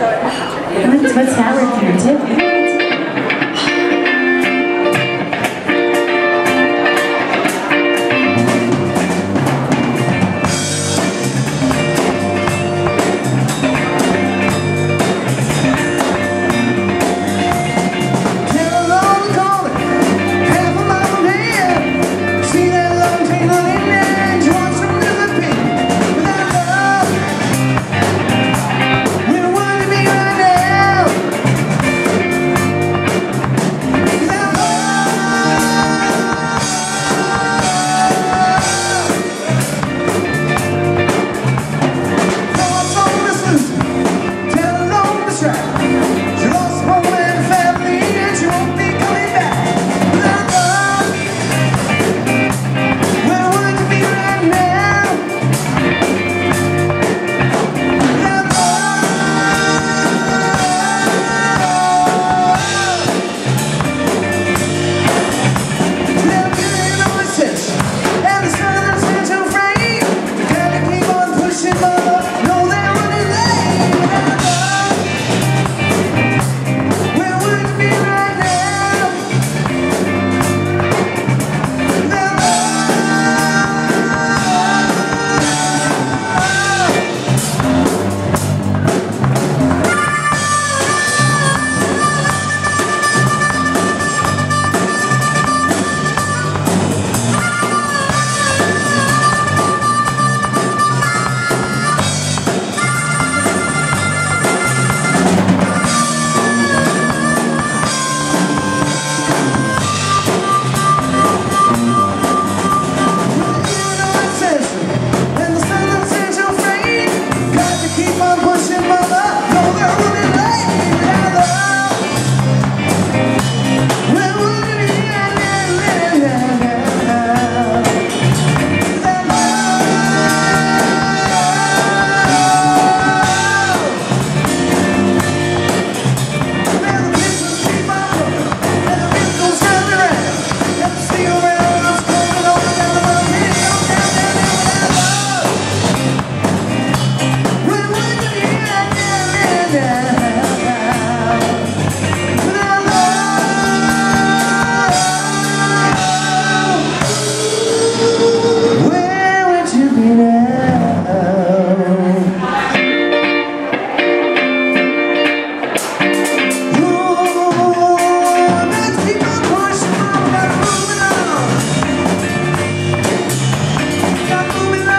What's, that that reference too? I'm moving